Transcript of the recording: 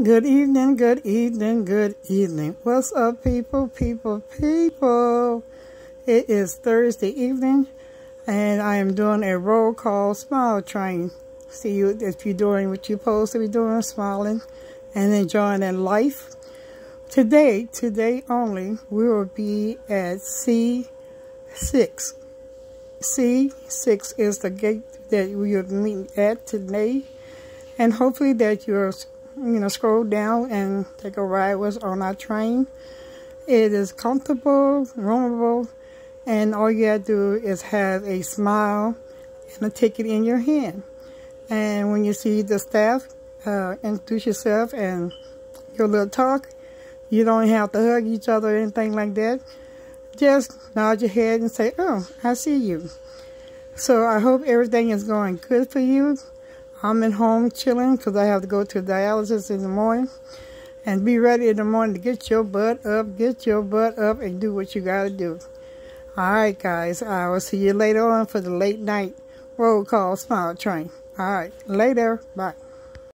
Good evening, good evening, good evening. What's up, people, people, people? It is Thursday evening, and I am doing a roll call smile train. See you if you're doing what you're supposed to be doing, smiling and enjoying in life. Today, today only, we will be at C6. C6 is the gate that we are meeting at today, and hopefully that you're you know, scroll down and take a ride with on our train. It is comfortable, roomable, and all you have to do is have a smile and a ticket in your hand. And when you see the staff, uh, introduce yourself and your little talk. You don't have to hug each other or anything like that. Just nod your head and say, oh, I see you. So I hope everything is going good for you. I'm at home chilling because I have to go to dialysis in the morning. And be ready in the morning to get your butt up, get your butt up, and do what you got to do. All right, guys. I will see you later on for the late night roll call smile train. All right. Later. Bye.